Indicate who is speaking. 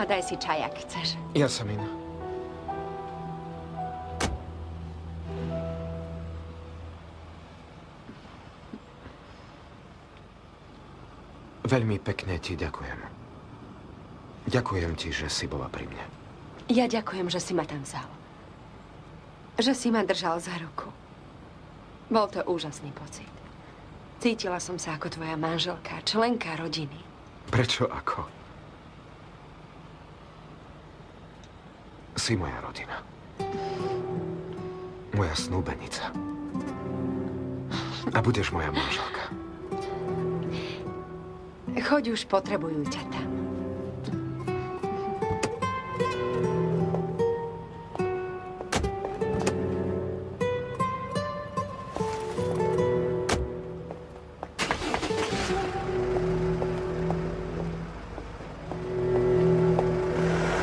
Speaker 1: a daj si čaj, ak chceš.
Speaker 2: Jasmin. Veľmi pekne ti ďakujem. Ďakujem ti, že si bola pri mne.
Speaker 1: Ja ďakujem, že si ma tam vzal. Že si ma držal za ruku. Bol to úžasný pocit. Cítila som sa ako tvoja manželka, členka rodiny.
Speaker 2: Prečo ako? Si moja rodina. Moja snúbenica. A budeš moja manželka.
Speaker 1: Choď už, potrebujú ťa tam.